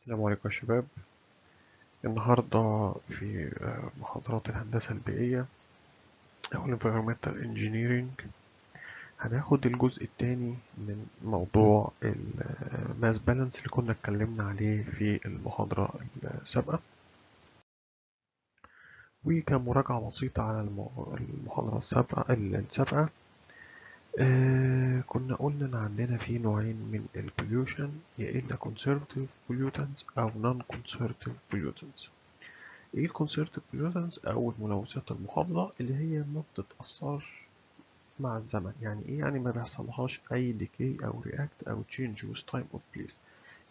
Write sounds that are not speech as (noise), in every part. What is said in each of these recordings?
السلام عليكم يا شباب. النهاردة في محاضرات الهندسة البيئية أو Environmental Engineering. هناخد الجزء الثاني من موضوع ال mass balance اللي كنا اتكلمنا عليه في المحاضرة السابقة. وكمراجعة بسيطة على المحاضرة السابقة السابقة آه كنا قلنا إن عندنا في نوعين من ال pollution يا اما conservative pollutants أو non conservative pollutants. إيه ال conservative pollutants أو الملوثات المحافظة اللي هي ما بتتأثرش مع الزمن. يعني إيه؟ يعني ما بيحصلهاش أي decay أو react أو change with time or place.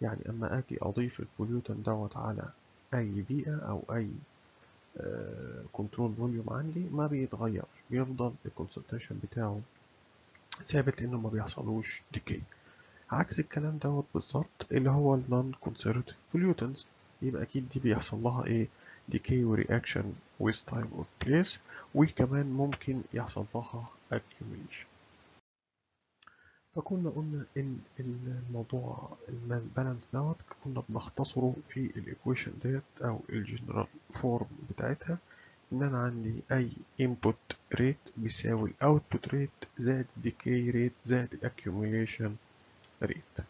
يعني أما آجي أضيف ال pollutant دوت على أي بيئة أو أي control volume عندي ما بيتغير. بيفضل ال concentration بتاعه ثابت لأنه ما بيحصلوش decay عكس الكلام دوت بالظبط اللي هو ال non conservative pollutants يبقى أكيد دي بيحصل لها إيه؟ decay و reaction with time or place وكمان ممكن يحصل لها accumulation. فكنا قلنا إن الموضوع ال mass balance دوت كنا بنختصره في ال equation ديت أو ال general form بتاعتها. إن أنا عندي أي input rate بيساوي ال output rate زائد decay rate زائد accumulation rate.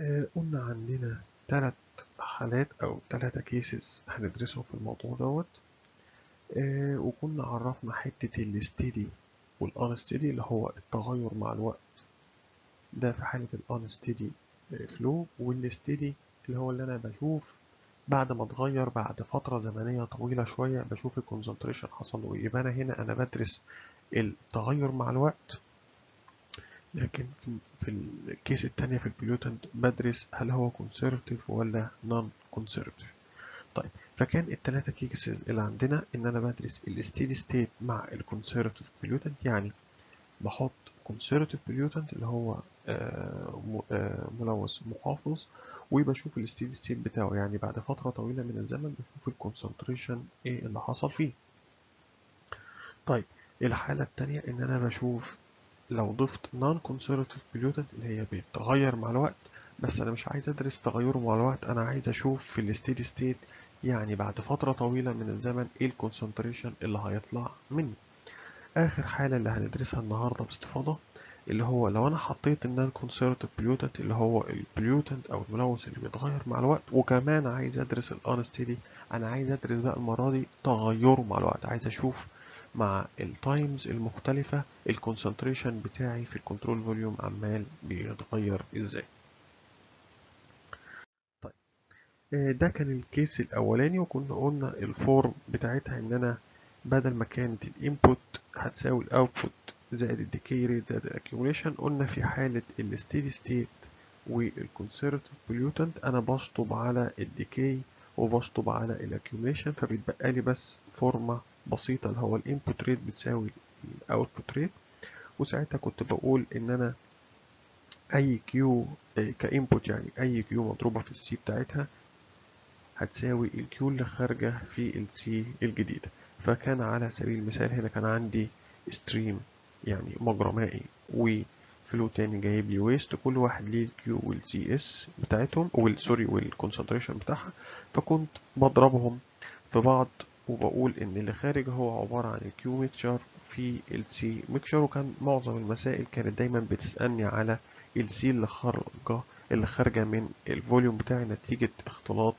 آه قلنا عندنا ثلاث حالات أو ثلاثة cases هندرسهم في الموضوع دوت. آه وكنا عرفنا حتة ال steady وال unsteady اللي هو التغير مع الوقت. ده في حالة ال unsteady flow وال steady اللي هو اللي أنا بشوف بعد ما اتغير بعد فترة زمنية طويلة شوية بشوف ال concentration حصل. له إيه يبقى أنا هنا أنا بدرس التغير مع الوقت. لكن في ال case التانية في ال pollutant بدرس هل هو conservative ولا non conservative طيب فكان التلاتة cases اللي عندنا إن أنا بدرس ال steady state مع ال conservative pollutant يعني بحط conservative pollutant اللي هو ملوث محافظ. وبشوف ال steady state بتاعه. يعني بعد فترة طويلة من الزمن بشوف ال concentration إيه اللي حصل فيه. طيب الحالة التانية إن أنا بشوف لو ضفت non conservative pollutant اللي هي بيتغير مع الوقت. بس أنا مش عايز أدرس تغيره مع الوقت. أنا عايز أشوف في ال steady state يعني بعد فترة طويلة من الزمن إيه ال concentration اللي هيطلع منه آخر حالة اللي هندرسها النهاردة باستفاضة اللي هو لو أنا حطيت ال non conservative pollutant اللي هو ال pollutant أو الملوث اللي بيتغير مع الوقت وكمان عايز أدرس ال unsteady أنا عايز أدرس بقى المرة دي تغيره مع الوقت. عايز أشوف مع ال times المختلفة ال concentration بتاعي في ال control volume عمال بيتغير إزاي. طيب ده كان ال case الأولاني وكنا قلنا ال form بتاعتها إن أنا بدل ما كانت ال input هتساوي ال output زائد ال decay rate زائد ال accumulation قلنا في حالة ال steady state وال conservative pollutant أنا بشطب على ال decay وبشطب على ال accumulation فبيتبقى لي بس form ة بسيطة اللي هو ال input rate بتساوي ال output rate وساعتها كنت بقول إن أنا أي Q ك input يعني أي Q مضروبة في ال C بتاعتها هتساوي ال Q اللي خارجة في ال C الجديدة. فكان على سبيل المثال هنا كان عندي stream يعني مجرى مائي و flow تاني جايب لي waste كل واحد ليه ال Q وال Cs بتاعتهم وال sorry وال concentration بتاعها فكنت بضربهم في بعض وبقول إن اللي خارج هو عبارة عن ال Q mixture في ال C mixture وكان معظم المسائل كانت دايما بتسألني على ال C اللي خارجة اللي خارجة من ال volume بتاعي نتيجة اختلاط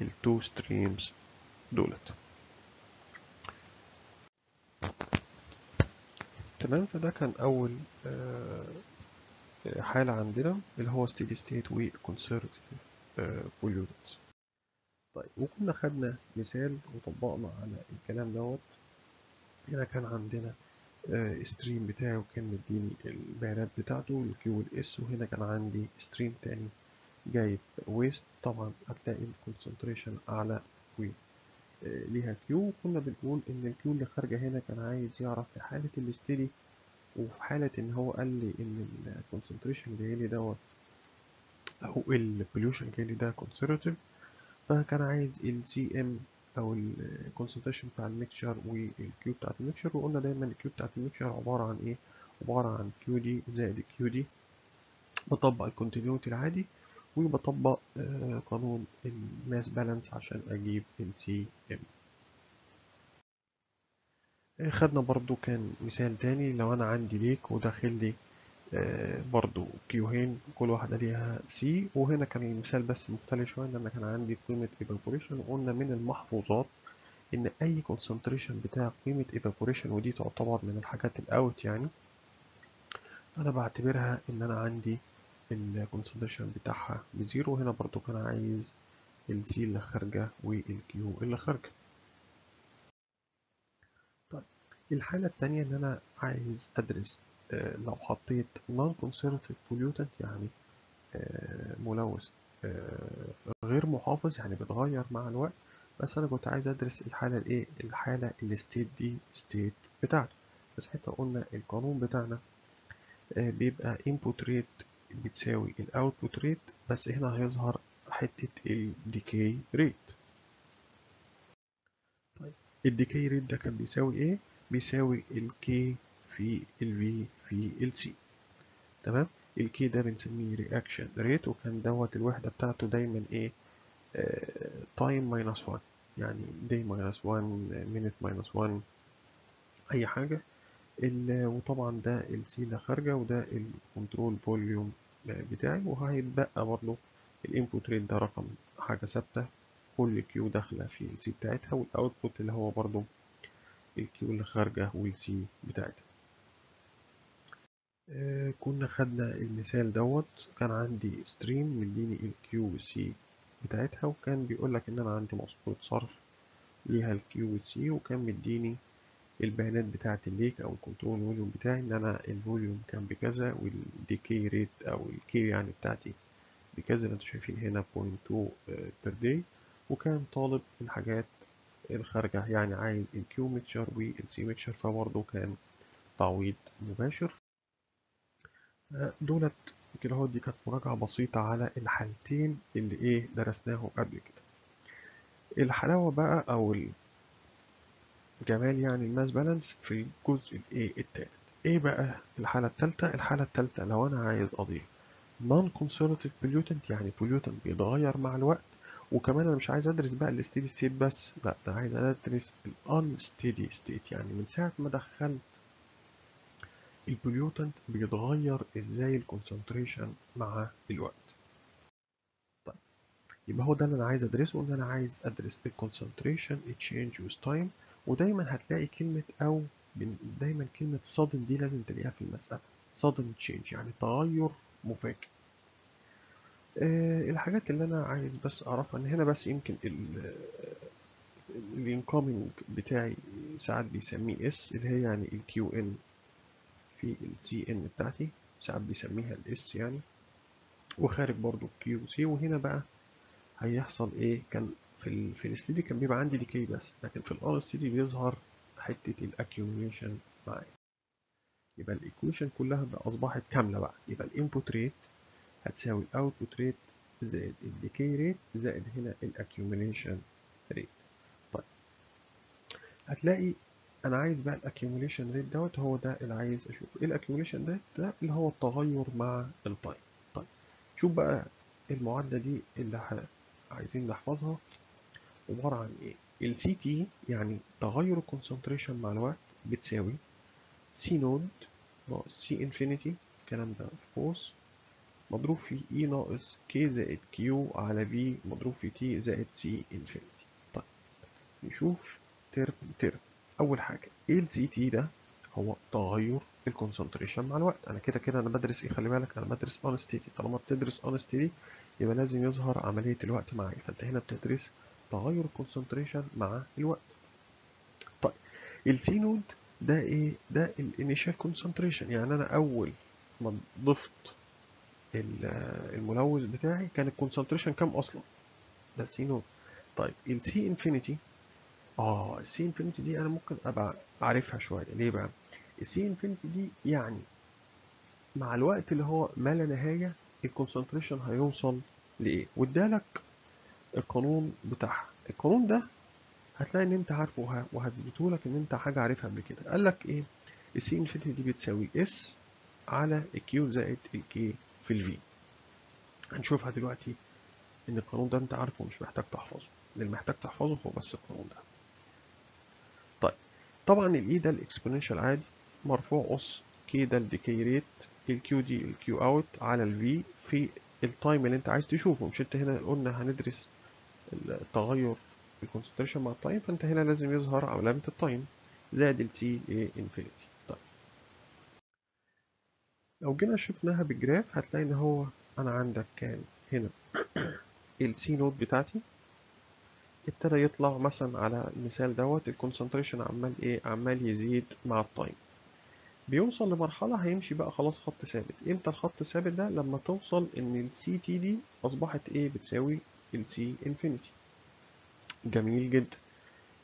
ال two streams دولت. تمام؟ فده كان أول حالة عندنا اللي هو steady state و conservative pollutants طيب وكنا خدنا مثال وطبقنا على الكلام دوت. هنا كان عندنا stream بتاعي وكان مديني البيانات بتاعته ال Q وال C وهنا كان عندي stream تاني جايب waste طبعا هتلاقي ال concentration أعلى و ليها Q. وكنا بنقول إن ال Q اللي خارجة هنا كان عايز يعرف في حالة ال steady وفي حالة إن هو قال لي إن ال concentration جاي لي دوت أو ال pollution جاي لي ده conservative فكان عايز ال CM أو الكونسنتريشن بتاع الميكشر والكيو بتاعت الميكشر وقلنا دايما ال Q بتاعت ال mixture عبارة عن إيه؟ عبارة عن Q دي زائد Q دي بطبق ال continuity العادي. وبطبق قانون ال mass balance عشان أجيب ال CM خدنا برضو كان مثال تاني لو أنا عندي lake وداخل لي برضو Q هين كل واحدة ليها C وهنا كان المثال بس مختلف شوية ان أنا كان عندي قيمة evaporation. وقلنا من المحفوظات إن أي concentration بتاع قيمة evaporation ودي تعتبر من الحاجات ال out يعني. أنا بعتبرها إن أنا عندي ال concentration بتاعها ب zero. هنا برضو كان عايز ال C اللي خارجة وال Q اللي خارجة. طيب الحالة التانية ان أنا عايز أدرس آه لو حطيت non conservative pollutant يعني آه ملوث آه غير محافظ يعني بيتغير مع الوقت. بس أنا كنت عايز أدرس الحالة الايه الحالة ال steady state بتاعته. بس حتى قلنا القانون بتاعنا بيبقى input rate بتساوي ال output rate بس هنا هيظهر حتة ال decay rate طيب ال decay rate ده كان بيساوي إيه؟ بيساوي ال K في ال V في ال C تمام؟ ال K ده بنسميه reaction rate وكان دوت الوحدة بتاعته دايما إيه؟ time minus 1 يعني day minus 1 minute minus 1 أي حاجة. وطبعا ده ال C اللي خارجة وده ال control volume بتاعي وهيتبقى برضه ال input rate ده رقم حاجة ثابتة. كل Q داخلة في ال C بتاعتها وال output اللي هو برضه ال Q اللي خارجة وال C بتاعتها. آه كنا خدنا المثال دوت كان عندي stream مديني ال Q وال C بتاعتها وكان بيقول لك إن أنا عندي ماسورة صرف ليها ال Q وال C وكان مديني البيانات بتاعة ال lake أو ال control volume بتاعي إن أنا ال volume كان بكذا وال decay rate أو ال K يعني بتاعتي بكذا أنتوا شايفين هنا 0.2 per day وكان طالب الحاجات الخارجة يعني عايز ال Q mixture وال C mixture فبرضه كان تعويض مباشر. دولت كده هو دي كانت مراجعة بسيطة على الحالتين اللي إيه درسناهم قبل كده. الحلاوة بقى أو جمال يعني ال mass balance في الجزء الايه التالت. إيه بقى الحالة التالتة. الحالة التالتة لو أنا عايز أضيف non conservative pollutant يعني pollutant بيتغير مع الوقت. وكمان أنا مش عايز أدرس بقى ال steady state بس لا ده عايز أدرس ال unsteady state يعني من ساعة ما دخلت ال pollutant بيتغير إزاي ال concentration مع الوقت. طيب يبقى هو ده اللي أنا عايز أدرسه إن أنا عايز أدرس ال concentration change with time ودايما هتلاقي كلمة أو دايما كلمة sudden دي لازم تلاقيها في المسألة. sudden change يعني تغير مفاجئ. أه الحاجات اللي أنا عايز بس أعرفها إن هنا بس يمكن ال incoming بتاعي ساعات بيسميه S اللي هي يعني ال Q in في ال C in بتاعتي. ساعات بيسميها ال S يعني. وخارج برضو ال QC وهنا بقى هيحصل إيه؟ كان في ال في ال steady كان بيبقى عندي decay بس لكن في ال unsteady بيظهر حتة ال accumulation معايا. يبقى ال equation كلها بقى أصبحت كاملة بقى. يبقى ال input rate هتساوي ال output rate زائد ال decay rate زائد هنا ال accumulation rate طيب هتلاقي أنا عايز بقى ال accumulation rate دوت هو ده اللي عايز أشوفه. إيه ال accumulation rate ده اللي هو التغير مع ال time طيب شوف بقى المعادلة دي اللي عايزين نحفظها. عبارة عن إيه؟ ال C t يعني تغير ال concentration مع الوقت بتساوي C node ناقص C infinity الكلام ده في قوس مضروب في e ناقص K زائد Q على V مضروب في t زائد C infinity طيب نشوف term term أول حاجة إيه ال C t ده هو تغير ال concentration مع الوقت. أنا كده كده أنا بدرس إيه؟ خلي بالك أنا بدرس unsteady طالما بتدرس unsteady يبقى لازم يظهر عملية الوقت معايا. فأنت هنا بتدرس تغير ال concentration مع الوقت. طيب ال C node ده إيه؟ ده ال initial concentration يعني أنا أول ما ضفت الملوث بتاعي كان ال concentration كام أصلا؟ ده سي نود طيب السي انفينيتي آه السي انفينيتي دي أنا ممكن أبقى عارفها شوية. ليه بقى؟ ال C infinity دي يعني مع الوقت اللي هو ما لا نهاية ال concentration هيوصل لإيه؟ وادالك القانون بتاعها. القانون ده هتلاقي إن أنت عارفه وهثبته لك إن أنت حاجة عارفها قبل كده. قال لك إيه؟ ال C infinity دي بتساوي S على ال Q زائد ال K في ال V هنشوفها دلوقتي إن القانون ده أنت عارفه مش محتاج تحفظه. اللي محتاج تحفظه هو بس القانون ده. طيب طبعا ال e ده ال exponential عادي. مرفوع اس كي ده الديكي ريت الكيو دي الكيو اوت على الفي في التايم اللي أنت عايز تشوفه. مش أنت هنا قلنا هندرس التغير ال concentration مع ال time فأنت هنا لازم يظهر علامة ال time زائد ال C infinity طيب. لو جينا شفناها بال graph هتلاقي إن هو أنا عندك كان هنا (coughs) ال C naught بتاعتي. ابتدى يطلع مثلا على المثال دوت ال concentration عمال إيه؟ عمال يزيد مع ال time بيوصل لمرحلة هيمشي بقى خلاص خط ثابت. إمتى الخط الثابت ده؟ لما توصل إن ال C t دي أصبحت إيه بتساوي ال C infinity جميل جدا.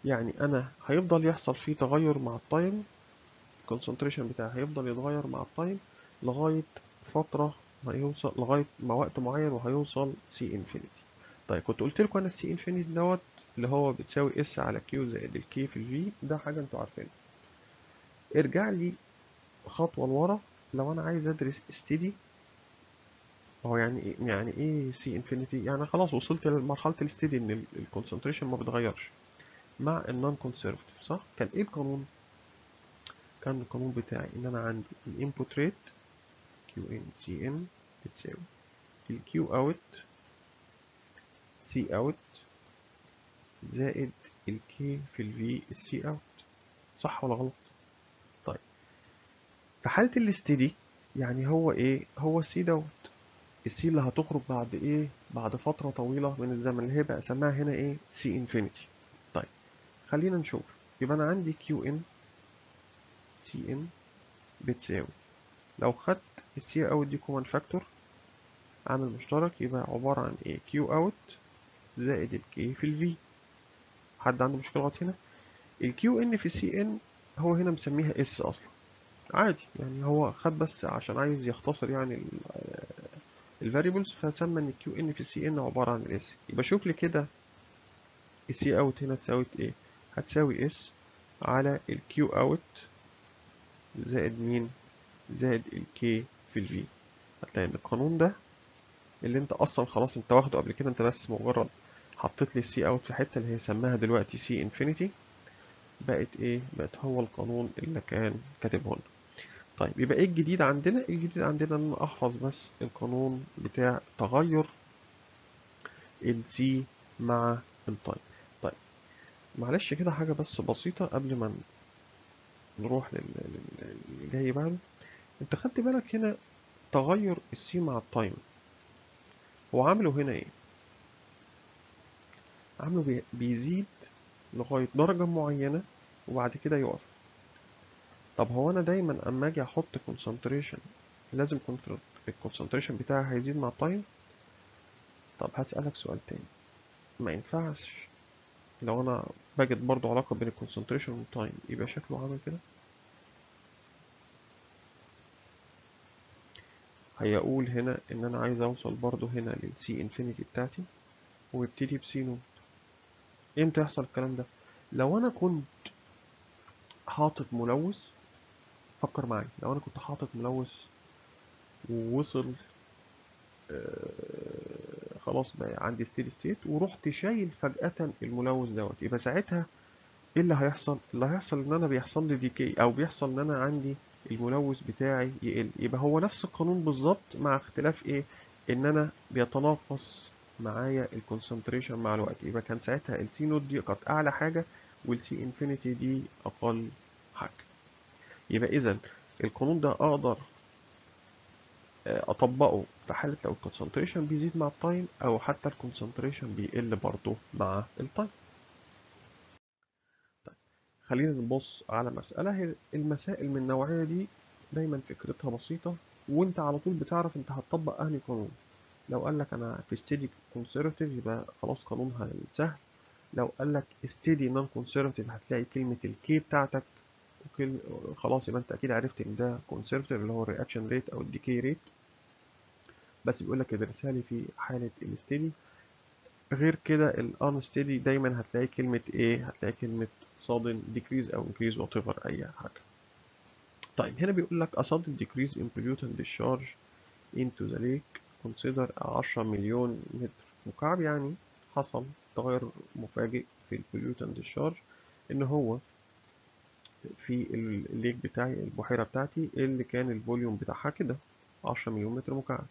يعني أنا هيفضل يحصل فيه تغير مع ال time ال concentration بتاعي هيفضل يتغير مع ال time لغاية فترة ما يوصل لغاية ما وقت معين وهيوصل C infinity طيب كنت قلت لكم أنا ال C infinity دوت اللي هو بتساوي S على Q زائد ال K في ال V ده حاجة أنتوا عارفينها. ارجع لي خطوة لورا. لو أنا عايز أدرس steady هو يعني إيه يعني إيه C infinity يعني خلاص وصلت لمرحلة ال steady إن ال concentration ما بيتغيرش مع ال non-conservative صح؟ كان إيه القانون؟ كان القانون بتاعي إن أنا عندي ال input rate Q in C in بتساوي ال Q out C out زائد ال K في ال V ال C out صح ولا غلط؟ طيب. في حالة ال steady يعني هو إيه؟ هو ال C دوت ال C اللي هتخرج بعد إيه؟ بعد فترة طويلة من الزمن. اللي هي بقى اسمها هنا إيه؟ C infinity طيب خلينا نشوف. يبقى أنا عندي Q in C in بتساوي لو خدت ال C out دي common factor عامل مشترك يبقى عبارة عن إيه؟ Q out زائد ال K في ال V حد عنده لغاية هنا؟ ال Q in في ال C in هو هنا مسميها S أصلا. عادي يعني هو خد بس عشان عايز يختصر يعني ال variables فسمى إن ال Q in في ال C in عبارة عن ال S يبقى شوف لي كده ال C out هنا تساوي إيه؟ هتساوي S على ال Q out زائد مين؟ زائد ال K في ال V هتلاقي إن القانون ده اللي أنت أصلا خلاص أنت واخده قبل كده أنت بس مجرد حطيت لي ال C out في حتة اللي هي سماها دلوقتي C infinity بقت إيه؟ بقت هو القانون اللي كان كاتبه لنا طيب يبقى إيه الجديد عندنا؟ الجديد عندنا؟ إن أحفظ بس القانون بتاع تغير ال C مع ال time طيب. معلش كده حاجة بس بسيطة قبل ما نروح للي جاي بعده. أنت خدت بالك هنا تغير ال C مع ال time هو عامله هنا إيه؟ عامله بيزيد لغاية درجة معينة وبعد كده يقف. طب هو أنا دايما أما أجي أحط concentration لازم ال concentration بتاعي هيزيد مع ال time طب هسألك سؤال تاني. ما ينفعش. لو أنا بجد برضو علاقة بين ال concentration وال time يبقى شكله عامل كده؟ هيقول هنا إن أنا عايز أوصل برضو هنا لل C infinity بتاعتي ويبتدي ب C naught إمتى يحصل الكلام ده؟ لو أنا كنت حاطط ملوث فكر معايا. لو أنا كنت حاطط ملوث ووصل آه خلاص بقى عندي steady state ورحت شايل فجأة الملوث دوت. يبقى ساعتها إيه اللي هيحصل؟ اللي هيحصل إن أنا بيحصل لي decay أو بيحصل إن أنا عندي الملوث بتاعي يقل. يبقى هو نفس القانون بالظبط مع اختلاف إيه؟ إن أنا بيتناقص معايا ال concentration مع الوقت. يبقى كان ساعتها ال C naught دي كانت أعلى حاجة وال C infinity دي أقل حاجة. يبقى إذا القانون ده أقدر أطبقه في حالة لو ال concentration بيزيد مع ال time أو حتى ال concentration بيقل برضه مع ال time طيب خلينا نبص على مسألة. هي المسائل من النوعيه دي دايما فكرتها بسيطة وأنت على طول بتعرف أنت هتطبق أنهي قانون. لو قال لك أنا في steady conservative يبقى خلاص قانونها سهل. لو قال لك steady non-conservative هتلاقي كلمة ال K بتاعتك. خلاص يبقى انت أكيد عرفت إن ده non-conservative اللي هو ال reaction rate أو ال decay rate بس بيقول لك ادرسها لي في حالة ال steady غير كده ال unsteady دايما هتلاقي كلمة إيه هتلاقي كلمة sudden decrease أو increase whatever أي حاجة. طيب هنا بيقول لك a sudden decrease in pollutant discharge into the lake. Consider 10 مليون متر. مكعب يعني حصل تغير مفاجئ في ال pollutant discharge إن هو في ال lake بتاعي البحيرة بتاعتي اللي كان ال volume بتاعها كده 10 مليون متر مكعب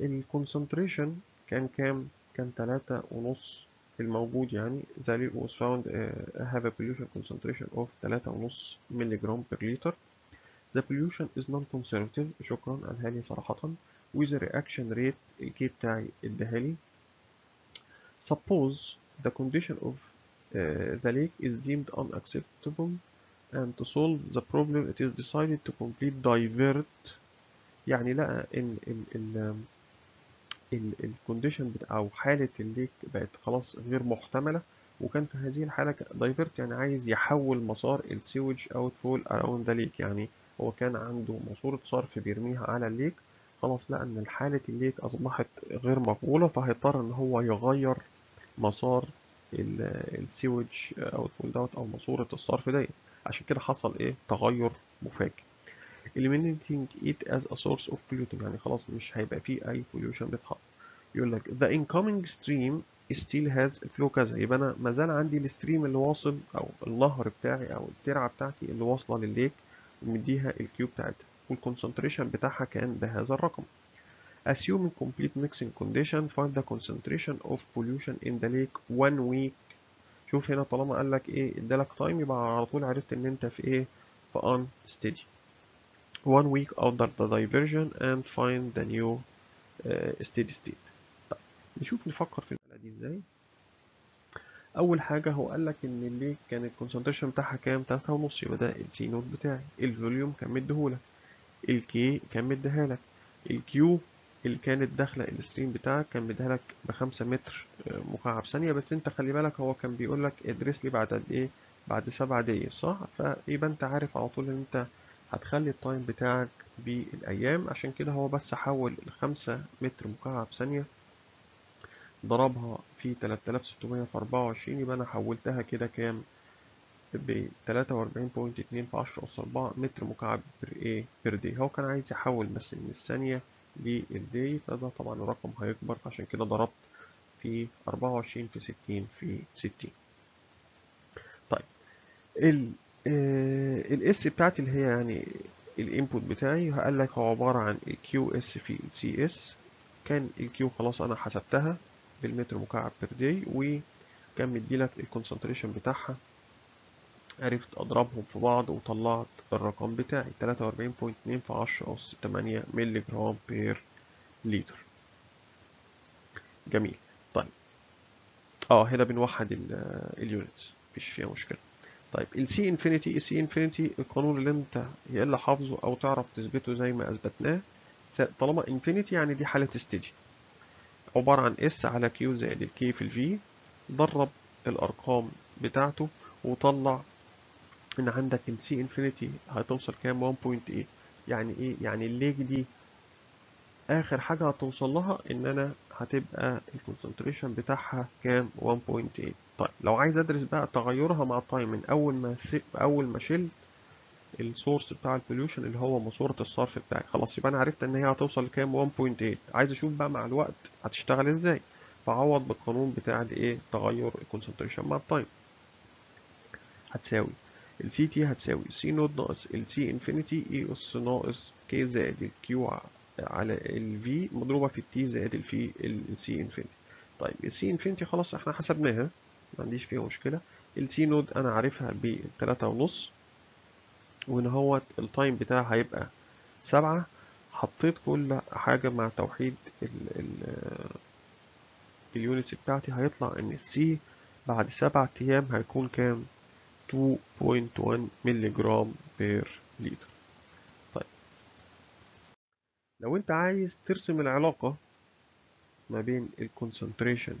الكونسنتريشن كان كام؟ كان تلاتة ونص الموجود يعني the leak was found uh, have a pollution concentration of تلاتة ونص ملي جرام per liter the pollution is non-conservative شكرا قالها لي صراحة with a reaction rate الكي بتاعي اداها suppose the condition of uh, the lake is deemed unacceptable and to solve the problem it is decided to complete divert يعني لقى ان ال ال ال condition أو حالة ال lake بقت خلاص غير محتملة وكان في هذه الحالة divert يعني عايز يحول مسار ال sewage outfall around the lake يعني هو كان عنده ماسورة صرف بيرميها على ال lake خلاص لقى إن حالة ال lake أصبحت غير مقبولة فهيضطر إن هو يغير مسار ال sewage outfall دوت أو ماسورة الصرف ديت. عشان كده حصل إيه؟ تغير مفاجئ. Eliminating it as a source of pollutant يعني خلاص مش هيبقى فيه أي pollution بيتحط. يقول لك the incoming stream still has flow كذا. يبقى أنا ما زال عندي ال stream اللي واصل أو النهر بتاعي أو الترعة بتاعتي اللي واصلة للل lake ومديها ال Q بتاعتها. وال concentration بتاعها كان بهذا الرقم. Assuming complete mixing condition find the concentration of pollution in the lake one week شوف هنا طالما قال لك إيه إدالك time يبقى على طول عرفت إن أنت في إيه في unsteady one week after the diversion and find the new uh, steady state. طيب نشوف نفكر في المسألة دي إزاي. أول حاجة هو قال لك إن ال lake كان ال concentration بتاعها كام؟ تلاتة ونص. يبقى ده ال C note بتاعي. ال volume كان مديهولك. ال K كان مديها لك ال Q اللي كانت داخلة ال stream بتاعك كان مديها لك بخمسة متر مكعب ثانية. بس انت خلي بالك هو كان بيقول لك ادرس لي بعد قد إيه؟ بعد سبعة دقايق صح؟ فيبقى انت عارف على طول ان انت هتخلي ال time بتاعك بالأيام. عشان كده هو بس حول الخمسة متر مكعب ثانية ضربها في 3600 في 24 يبقى أنا حولتها كده كام؟ ب 43.2 في 10 أس 4 متر مكعب per إيه per day هو كان عايز يحول بس من الثانية لل day فده طبعا الرقم هيكبر عشان كده ضربت في 24 في 60 في 60 طيب ال ال S بتاعتي اللي هي يعني ال input بتاعي قال لك هو عبارة عن ال Q S في ال C S كان ال Q خلاص أنا حسبتها بالمتر مكعب per day وكان مديلك ال concentration بتاعها عرفت أضربهم في بعض وطلعت الرقم بتاعي 43.2 في 10 أس 8 مللي جرام per لتر. جميل. طيب. آه هنا بنوحد ال units مفيش فيها مشكلة. طيب ال C infinity ال C infinity القانون اللي انت يا إما حافظه أو تعرف تثبته زي ما أثبتناه. طالما infinity يعني دي حالة steady عبارة عن S على Q زائد ال K في ال V ضرب الأرقام بتاعته وطلع إن عندك ال C infinity هتوصل كام؟ 1.8 يعني إيه؟ يعني ال lake دي آخر حاجة هتوصل لها إن أنا هتبقى ال concentration بتاعها كام؟ 1.8 طيب لو عايز أدرس بقى تغيرها مع ال time من أول ما. أول ما شلت ال source بتاع ال pollution اللي هو ماسورة الصرف بتاعي. خلاص يبقى أنا عرفت إن هي هتوصل لكام؟ 1.8 عايز أشوف بقى مع الوقت هتشتغل إزاي. فعوض بالقانون بتاع الإيه؟ تغير ال concentration مع ال time هتساوي. ال C T هتساوي C note ناقص ال C infinity E أس ناقص K زائد ال Q على ال V مضروبة في ال T زائد ال ال C infinity طيب ال C infinity خلاص إحنا حسبناها ما عنديش فيها مشكلة. ال C note أنا عارفها بتلاتة ونص وإن هو ال time بتاعها هيبقى سبعة. حطيت كل حاجة مع توحيد ال ال ال units بتاعتي هيطلع إن ال C بعد سبعة أيام هيكون كام؟ 2.1 مللي جرام per لتر لو انت عايز ترسم العلاقة ما بين ال concentration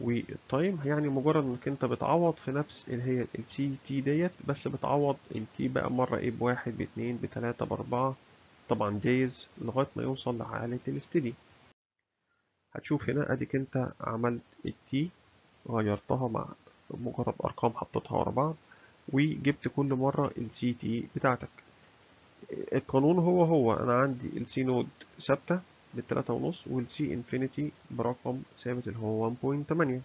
وال time يعني مجرد انك انت بتعوض في نفس اللي هي ال C T ديت بس بتعوض ال T بقى مرة إيه بواحد باتنين بتلاتة باربعة طبعا days لغاية ما يوصل لحالة ال steady. هتشوف هنا اديك انت عملت ال T غيرتها مع مجرد أرقام حطيتها ورا بعض وجبت كل مرة ال C T بتاعتك. القانون هو هو أنا عندي ال C note ثابتة بالتلاتة ونص وال C infinity برقم ثابت اللي هو 1.8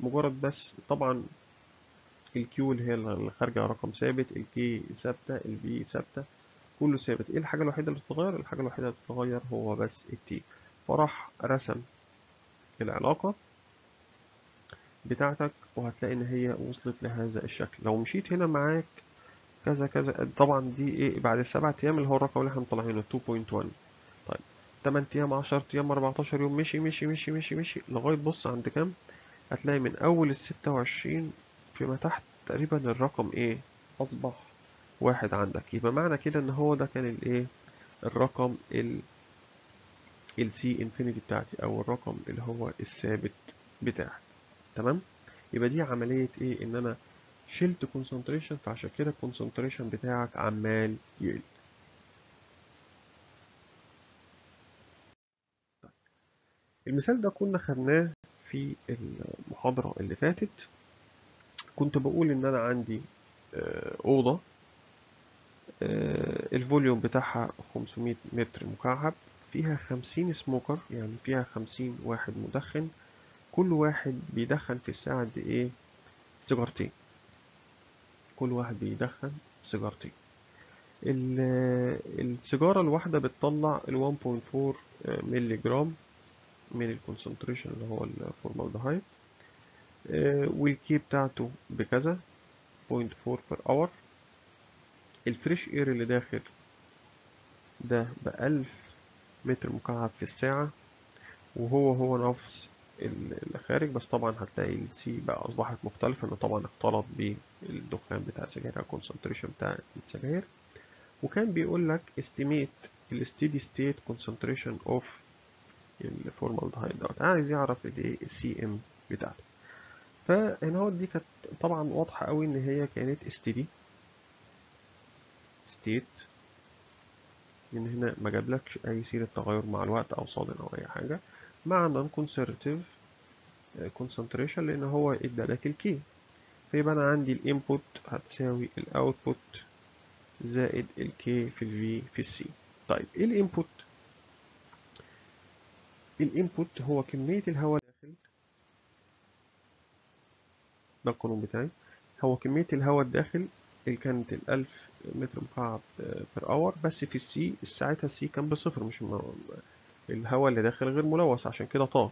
مجرد بس طبعا ال Q اللي هي اللي خارجة رقم ثابت ال K ثابتة ال V ثابتة كله ثابت. إيه الحاجة الوحيدة اللي بتتغير؟ الحاجة الوحيدة اللي بتتغير هو بس ال T فراح رسم العلاقة بتاعتك وهتلاقي إن هي وصلت لهذا الشكل. لو مشيت هنا معاك كذا كذا طبعا دي إيه بعد السبع أيام اللي هو الرقم اللي إحنا مطلعينه 2.1 طيب 8 أيام 10 أيام 14 يوم مشي مشي مشي مشي مشي لغاية بص عند كام؟ هتلاقي من أول ال 26 فيما تحت تقريبا الرقم إيه؟ أصبح واحد عندك. يبقى معنى كده إن هو ده كان الايه الرقم ال ال C infinity بتاعتي أو الرقم اللي هو الثابت بتاعي تمام؟ يبقى دي عملية إيه؟ إن أنا شلت concentration فعشان كده ال concentration بتاعك عمال يقل. المثال ده كنا خدناه في المحاضرة اللي فاتت. كنت بقول إن أنا عندي أوضة ال volume بتاعها 500 متر مكعب فيها 50 smoker يعني فيها 50 واحد مدخن. كل واحد بيدخن في الساعة قد إيه؟ سيجارتين. كل واحد بيدخن سيجارتين. السيجارة الواحدة بتطلع ال 1.4 مللي جرام من ال concentration اللي هو ال formaldehyde وال K بتاعته بكذا 0.4 per hour ال fresh air اللي داخل ده بألف متر مكعب في الساعة وهو هو نفس اللي خارج بس طبعا هتلاقي ال C بقى أصبحت مختلفة إنه طبعا اختلط بالدخان بتاع السجاير ال concentration بتاع السجاير. وكان بيقول لك estimate ال steady state concentration of الفورمالدهايد دوت. عايز يعرف الايه ام بتاعته. فهنا هو دي كانت طبعا واضحة قوي إن هي كانت steady state لأن هنا ما جابلكش أي سيرة تغير مع الوقت أو sudden أو أي حاجة. مع non-conservative concentration لأن هو ادالك ال K فيبقى أنا عندي الانبوت هتساوي الاوتبوت زائد الكي في الفي في السي طيب إيه ال input ال input هو كمية الهواء داخل ده القانون بتاعي. هو كمية الهواء الداخل اللي كانت الألف متر مكعب per hour بس في ال C ساعتها ال C كان بصفر مش. الهواء اللي داخل غير ملوث عشان كده طار.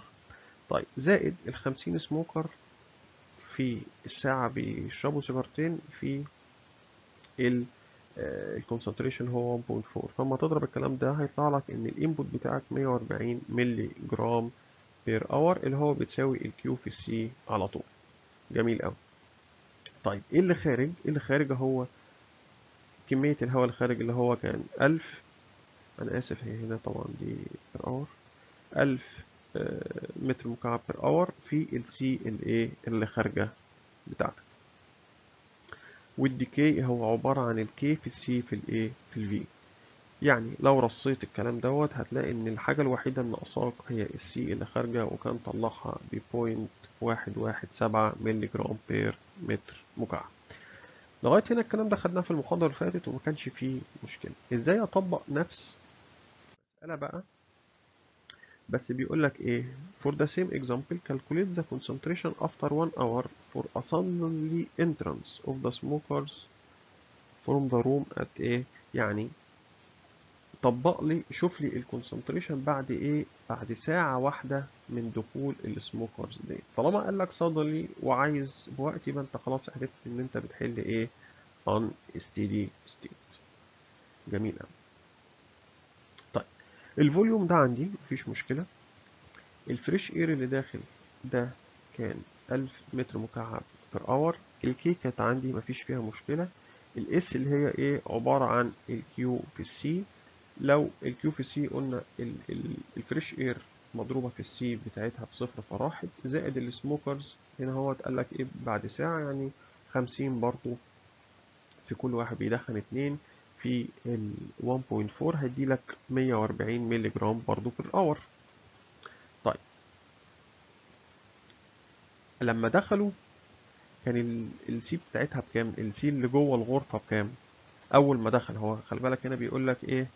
طيب زائد الخمسين smoker في الساعة بيشربوا سيجارتين في ال ال concentration هو 1.4 فلما تضرب الكلام ده هيطلع لك إن ال input بتاعك 140 ملي جرام per hour اللي هو بتساوي ال Q في ال C على طول. جميل قوي طيب إيه اللي خارج؟ إيه اللي خارج؟ هو كمية الهواء اللي خارج اللي هو كان 1000 أنا آسف هي هنا طبعا دي per hour 1000 متر مكعب per hour في ال C الايه اللي خارجة بتاعتك. وال decay هو عبارة عن ال K في ال C في الايه في ال V يعني لو رصيت الكلام دوت هتلاقي إن الحاجة الوحيدة اللي ناقصاك هي ال C اللي خارجة وكان طلعها واحد واحد سبعة ملي جرام per متر مكعب. لغاية هنا الكلام ده خدناه في المحاضرة اللي فاتت وما كانش فيه مشكلة. إزاي أطبق نفس المسألة بقى. بس بيقول لك إيه؟ For the same example calculate the concentration after one hour for a suddenly entrance of the smokers from the room at إيه يعني طبق لي شوف لي ال concentration بعد إيه بعد ساعة واحدة من دخول ال smokers دي. طالما قال لك suddenly وعايز بوقت يبقى أنت خلاص عرفت إن أنت بتحل إيه unsteady state. جميل قوي ال volume ده عندي مفيش مشكلة. ال fresh air اللي داخل ده كان 1000 متر مكعب per hour ال K كانت عندي مفيش فيها مشكلة. ال S اللي هي إيه عبارة عن ال Q في ال C لو ال Q في C قلنا ال fresh air مضروبة في ال C بتاعتها بصفر فراحت. زائد ال smokers هنا هو اتقال لك إيه بعد ساعة يعني خمسين برضو في كل واحد بيدخن اتنين. في ال 1.4 هيدي لك 140 مللي جرام برضو per hour طيب. لما دخلوا كان ال C بتاعتها بكام؟ ال C اللي جوه الغرفة بكام؟ أول ما دخل هو خلي بالك هنا بيقول لك إيه؟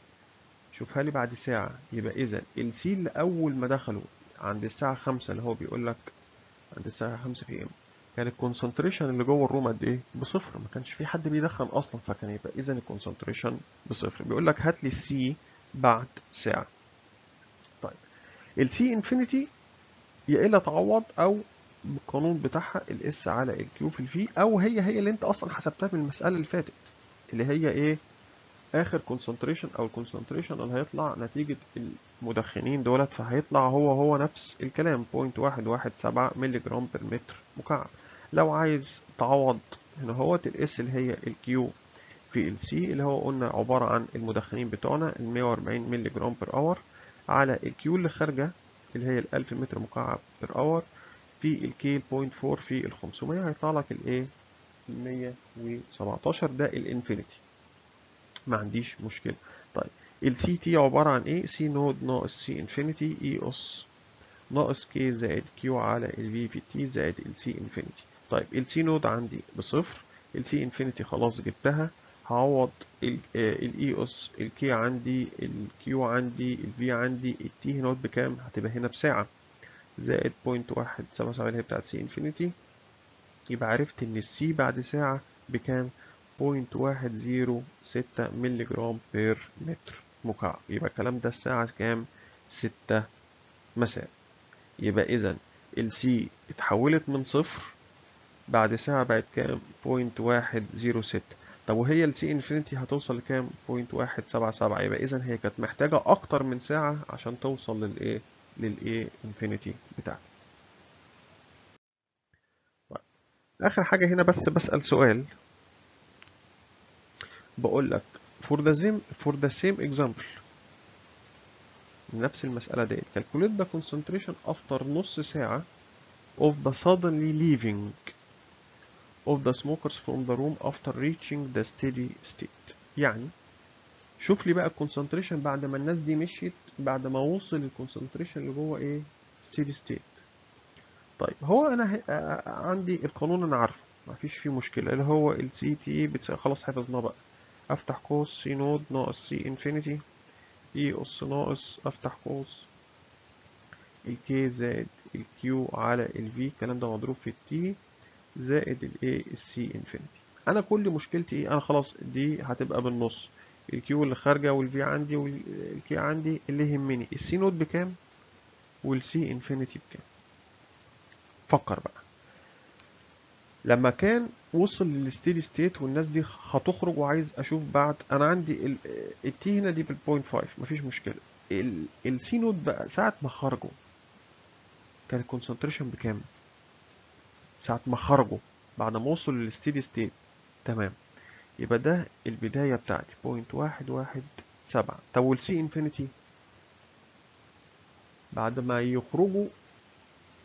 شوفها لي بعد ساعة. يبقى إذا ال C اللي أول ما دخلوا عند الساعة خمسة اللي هو بيقول لك عند الساعة خمسة PM كان ال concentration اللي جوه ال room قد إيه؟ بصفر. ما كانش في حد بيدخن أصلا فكان يبقى اذا ال concentration بصفر. بيقول لك هات لي ال C بعد ساعة. طيب. ال C infinity يا إما تعوض أو بالقانون بتاعها ال S على ال Q في ال V أو هي هي اللي أنت أصلا حسبتها من المسألة اللي فاتت اللي هي إيه؟ آخر concentration أو ال concentration اللي هيطلع نتيجة المدخنين دولت فهيطلع هو هو نفس الكلام 0.117 مللي جرام per متر مكعب. لو عايز تعوض هنا هوت ال S اللي هي ال Q في ال C اللي هو قلنا عبارة عن المدخنين بتوعنا ال 140 مللي جرام per hour على ال Q اللي خارجة اللي هي ال 1000 متر مكعب per hour في ال K 0.4 في ال 500 هيطلع لك الايه 117 ده ال infinity ما عنديش مشكلة. طيب ال C t عبارة عن إيه C nought ناقص C infinity e أس ناقص K زائد Q على ال V في t زائد ال C infinity طيب ال C nought عندي بصفر ال C infinity خلاص جبتها. هعوض ال e أس ال K عندي ال Q عندي ال V عندي ال t nought بكام؟ هتبقى هنا بساعة. زائد point واحد سبعة سبعة اللي هي بتاعت C infinity يبقى عرفت إن ال C بعد ساعة بكام؟ point واحد zero ستة مللي جرام per متر مكعب. يبقى الكلام ده الساعة كام؟ ستة مساء. يبقى إذا ال C اتحولت من صفر بعد ساعة بقت كام؟ point واحد zero ستة. طب وهي ال C infinity هتوصل لكام؟ point واحد سبعة سبعة. يبقى إذا هي كانت محتاجة أكتر من ساعة عشان توصل للإيه للإيه infinity بتاعتها طيب آخر حاجة هنا بس بسأل سؤال. بقول لك for the same for the same example نفس المسألة دي calculate the concentration after نص ساعة of the suddenly leaving of the smokers from the room after reaching the steady state. يعني شوف لي بقى ال concentration بعد ما الناس دي مشيت بعد ما وصل ال concentration اللي جوه إيه steady state. طيب هو أنا عندي القانون أنا عارفه مفيش فيه مشكلة. اللي هو ال CT بتساوي خلاص حفظناه بقى. أفتح قوس C node ناقص C infinity ES ناقص أفتح قوس ال K زائد ال Q على ال V الكلام ده مضروب في ال T زائد الايه ال C infinity أنا كل مشكلتي إيه؟ أنا خلاص دي هتبقى بالنص. ال Q اللي خارجة وال V عندي وال K عندي اللي يهمني. ال C node بكام؟ وال C infinity بكام؟ فكر بقى. لما كان وصل لل steady state والناس دي هتخرج وعايز أشوف بعد أنا عندي ال T هنا دي بال point 5 مفيش مشكلة. ال C node بقى ساعة ما خرجوا كان ال concentration بكام؟ ساعة ما خرجوا بعد ما وصلوا لل steady state تمام. يبقى ده البداية بتاعتي. point واحد واحد سبعة. طب وال C infinity بعد ما يخرجوا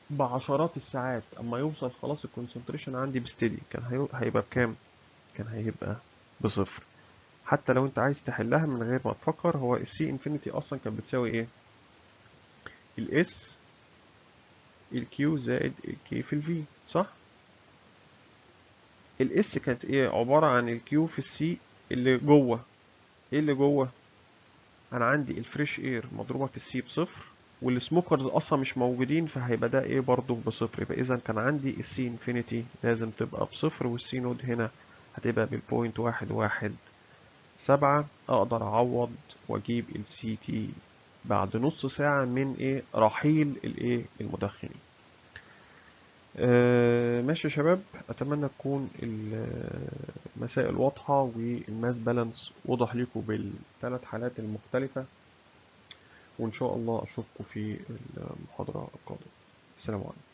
بعشرات الساعات أما يوصل خلاص ال concentration عندي ب steady كان هيبقى بكام؟ كان هيبقى بصفر. حتى لو أنت عايز تحلها من غير ما تفكر هو ال C infinity أصلا كانت بتساوي إيه؟ الاس الكيو زائد الكي في الفي صح؟ ال S كانت إيه؟ عبارة عن ال Q في ال C اللي جوه. إيه اللي جوه؟ أنا عندي ال fresh air مضروبة في ال C بصفر وال smokers أصلا مش موجودين فهيبقى ده إيه برضه بصفر. يبقى اذا كان عندي ال C infinity لازم تبقى بصفر وال C node هنا هتبقى بال point واحد واحد سبعة. أقدر أعوض وأجيب ال CT بعد نص ساعة من إيه؟ رحيل الإيه؟ المدخنين. آه ماشي يا شباب. أتمنى تكون المسائل واضحة وال mass balance وضح لكم بالثلاث حالات المختلفة. وإن شاء الله أشوفكم في المحاضرة القادمة. السلام عليكم.